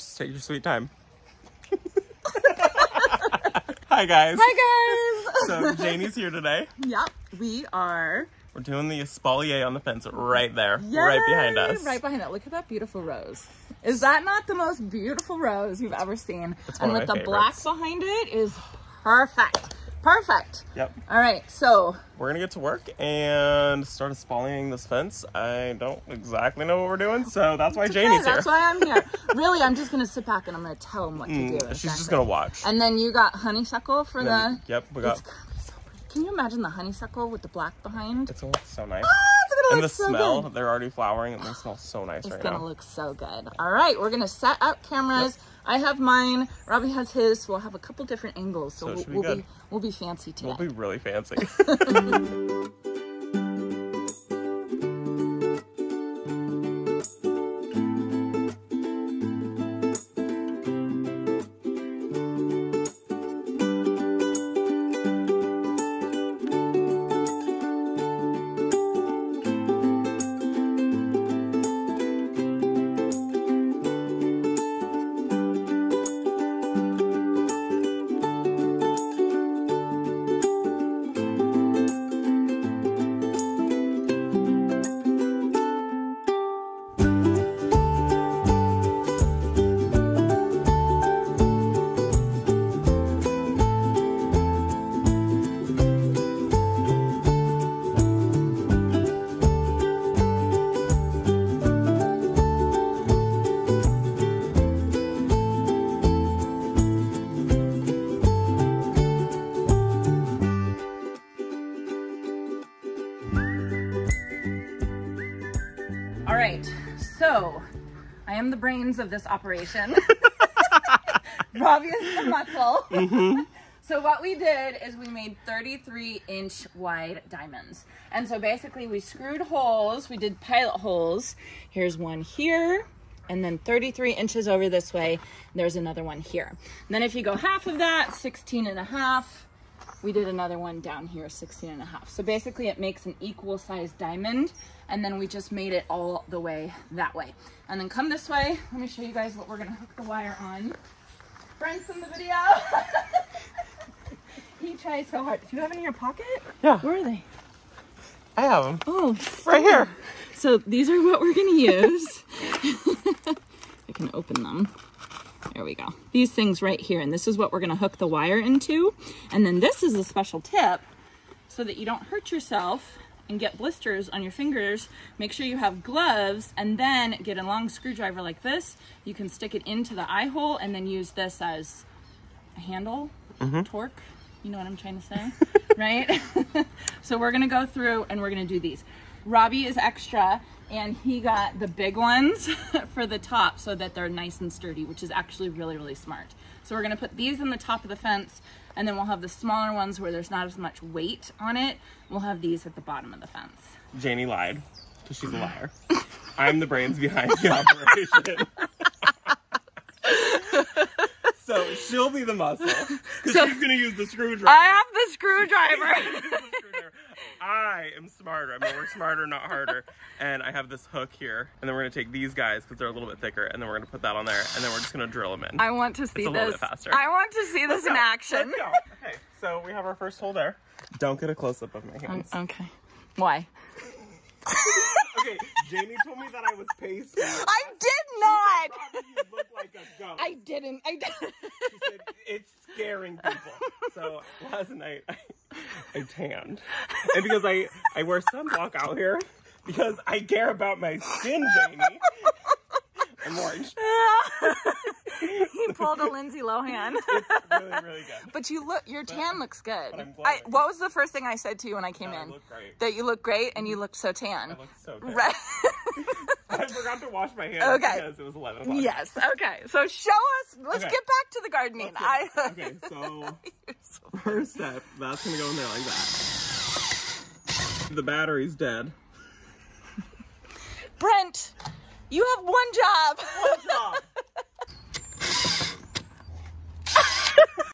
Just take your sweet time. Hi guys. Hi guys. So Janey's here today. yep, we are We're doing the espalier on the fence right there, right behind us. Right behind it. Look at that beautiful rose. Is that not the most beautiful rose you've ever seen? And with the my black behind it is perfect. Perfect. Yep. All right, so We're gonna get to work and start espaliering this fence. I don't exactly know what we're doing, so that's why Janey's yeah, that's why I'm here. really, I'm just gonna sit back and I'm gonna tell him what to do. Mm, She's just gonna watch. And then you got honeysuckle for And then- the. yep, we got. So. Can you imagine the honeysuckle with the black behind? It's so nice. Ah, And the so smell, good. they're already flowering and they smell so nice right now. It's right gonna now. look so good. All right, we're gonna set up cameras. I have mine. Robbie has his. So we'll have a couple different angles. So, So we'll, be we'll be we'll be fancy today. We'll be really fancy. so I am the brains of this operation. Robbie is the muscle. Mm-hmm. so what we did is we made 33 inch wide diamonds. And so basically we screwed holes, we did pilot holes. Here's one here, and then 33 inches over this way, there's another one here. And then if you go half of that, 16 and a half, we did another one down here 16 and a half so basically it makes an equal sized diamond and then we just made it all the way that way and then come this way let me show you guys what we're gonna hook the wire on Brent's in the video he tries so hard do you have it in your pocket Yeah. where are they I have them oh right here. so these are what we're gonna use I can open them there we go. These things right here. And this is what we're going to hook the wire into. And then this is a special tip so that you don't hurt yourself and get blisters on your fingers. Make sure you have gloves and then get a long screwdriver like this. You can stick it into the eye hole and then use this as a handle, mm-hmm. torque. You know what I'm trying to say, right? so we're going to go through and we're going to do these. Robbie is extra and he got the big ones for the top so that they're nice and sturdy, which is actually really, really smart. So we're gonna put these in the top of the fence and then we'll have the smaller ones where there's not as much weight on it. We'll have these at the bottom of the fence. Janey lied because she's a liar. I'm the brains behind the operation. so she'll be the muscle because So- she's gonna use the screwdriver. I have the screwdriver. I am smarter. I'm gonna work smarter, not harder. And I have this hook here, and then we're gonna take these guys because they're a little bit thicker, and then we're gonna put that on there, and then we're just gonna drill them in. I want to see a little this. bit faster. I want to see this in action. Let's go. Okay, so we have our first hole there. Don't get a close up of my hands. Um, okay. Why? Okay, Janey told me that I was pasty. I did not. You look like a ghost. I didn't. I didn't. She said it's scaring people. So last night I, I tanned, and because I I wear sunblock out here because I care about my skin, Janey. I'm orange. he pulled a Lindsay Lohan. It's really really good. But you look, your tan looks good. I'm I, what was the first thing I said to you when I came That I in? look great. That you look great and you looked so tan. I look so good. Right. I forgot to wash my hands Okay. because it was 11 o'clock. yes. Okay. So show us. Let's Okay. get back to the gardening. I. Okay, so first step, that's gonna go in there like that. The battery's dead. Brent, you have one job.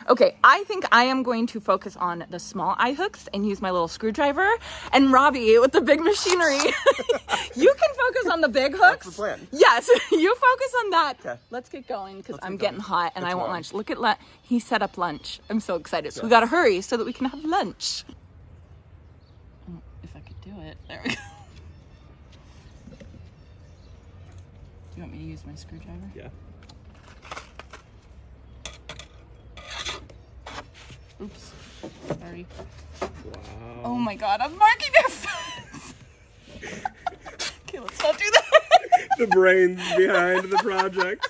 Okay, I think I am going to focus on the small eye hooks and use my little screwdriver. And Robbie, with the big machinery, you can focus on the big hooks. That's the plan. Yes, you focus on that. Okay. Let's get going because I'm get getting hot and It's I want lunch. Look at that. He set up lunch. I'm so excited. So we gotta hurry so that we can have lunch. If I could do it. There we go. You want me to use my screwdriver? Yeah. Oops. Sorry. Wow. Oh my god, I'm marking their face. okay, let's not do that. The brains behind the project.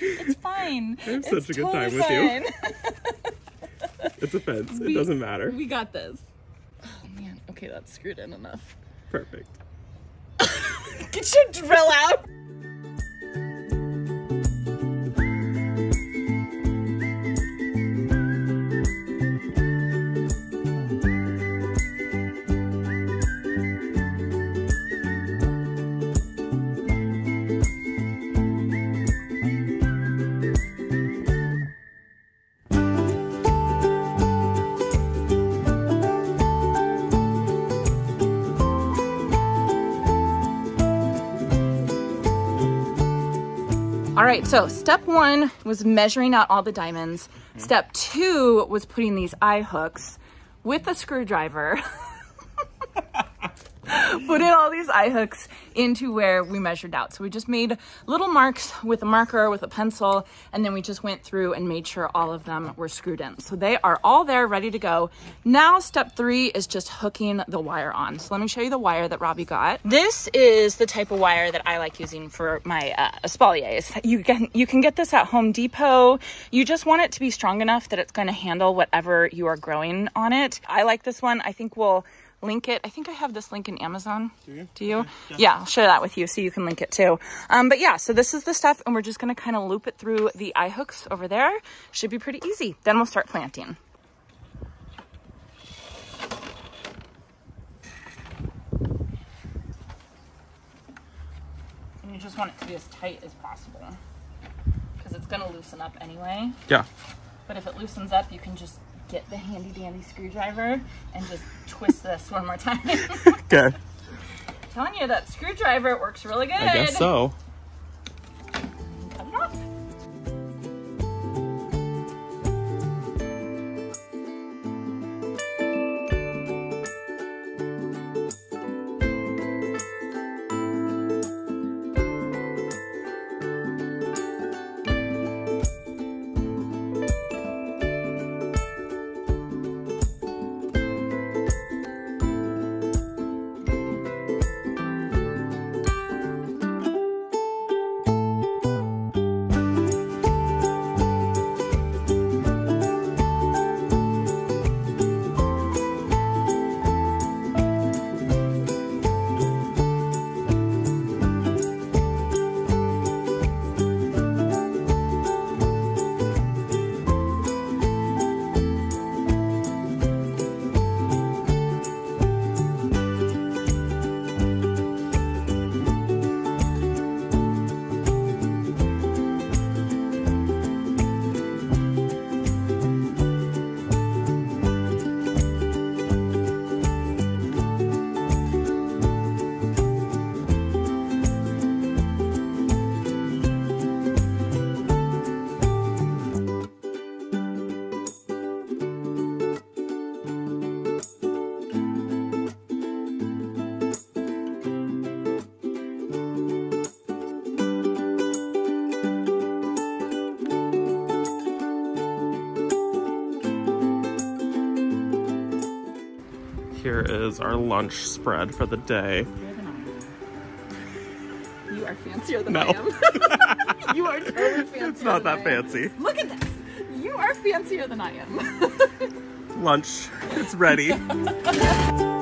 It's fine. I have It's such a good time totally with you. It's a fence. We- It doesn't matter. We got this. Oh man. Okay, that's screwed in enough. Perfect. Get your drill out. Right, so step one was measuring out all the diamonds. Mm-hmm. Step two was putting these eye hooks with a screwdriver. Put in all these eye hooks into where we measured out. So we just made little marks with a marker, with a pencil, and then we just went through and made sure all of them were screwed in. So they are all there, ready to go. Now step three is just hooking the wire on. So let me show you the wire that Robbie got. This is the type of wire that I like using for my uh, espaliers. You can, you can get this at Home Depot. You just want it to be strong enough that it's going to handle whatever you are growing on it. I like this one. I think we'll link it. I think I have this link in Amazon. Do you? Do you? Yeah, I'll share that with you so you can link it too. Um, but yeah, so this is the stuff and we're just gonna kind of loop it through the eye hooks over there. Should be pretty easy. Then we'll start planting. And you just want it to be as tight as possible because it's gonna loosen up anyway. Yeah. But if it loosens up, you can just get the handy dandy screwdriver and just twist this one more time. Okay. telling you that screwdriver works really good. I guess so. Is our lunch spread for the day. You are fancier than No. I am. you are totally fancier. It's not that fancy. Look at this. You are fancier than I am. Lunch. It's ready.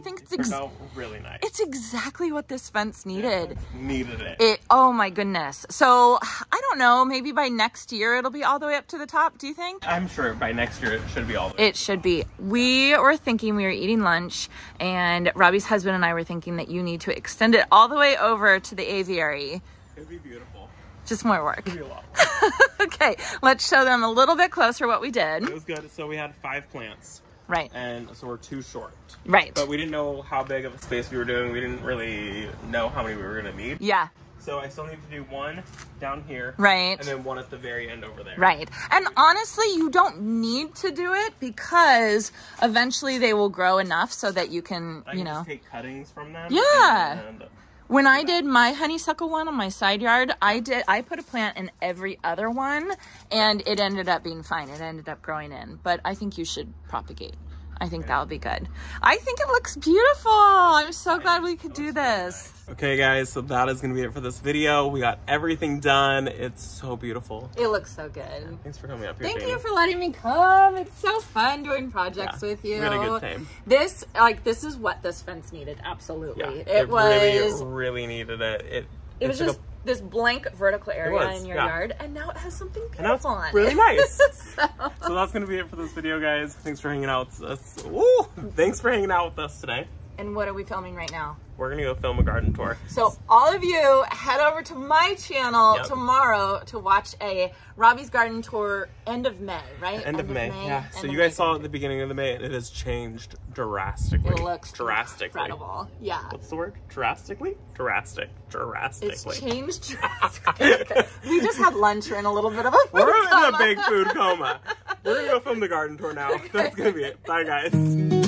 you think it's ex- out really nice. it's exactly what this fence needed? Needed it. It oh my goodness. So I don't know, maybe by next year it'll be all the way up to the top, do you think? I'm sure by next year it should be all. The way up. It should be. We were thinking we were eating lunch, and Robbie's husband and I were thinking that you need to extend it all the way over to the aviary. It'd be beautiful. Just more work. It'd be a lot. okay, let's show them a little bit closer what we did. It was good. So we had five plants, Right, and so we're too short. right. But we didn't know how big of a space we were doing. We didn't really know how many we were gonna need. Yeah, So I still need to do one down here, right. and then one at the very end over there. Right. And honestly, you don't need to do it because eventually they will grow enough so that you can, I you can know. just take cuttings from them. Yeah. Uh, When I did my honeysuckle one on my side yard, I did I put a plant in every other one and it ended up being fine. It ended up growing in. But I think you should propagate. I think that'll be good. I think it looks beautiful. I'm so glad we could do this. Okay, guys, so that is gonna be it for this video. We got everything done. It's so beautiful. It looks so good. Thanks for coming up here. Thank Janey. you for letting me come. It's so fun doing projects Yeah, with you. we had a good time. This, like, this is what this fence needed. Absolutely. Yeah, it, was. really, really needed it. It, it was just a- this blank vertical area in your yeah. yard, and now it has something and now it's beautiful on it. really nice. so, so that's gonna be it for this video, guys. Thanks for hanging out with us. Woo! Thanks for hanging out with us today. and what are we filming right now? We're gonna go film a garden tour. So all of you head over to my channel Yep. tomorrow to watch a Robbie's Garden tour end of May, right? End, of May. Yeah. End So of you May. guys saw at the beginning of the May, and it has changed drastically. It looks drastically. incredible. Yeah. What's the word? Drastically? Drastic. Drastically. It's changed drastically. We just had lunch. We're in a little bit of a We're in a big food coma. We're gonna go film the garden tour now. That's gonna be it. Bye, guys.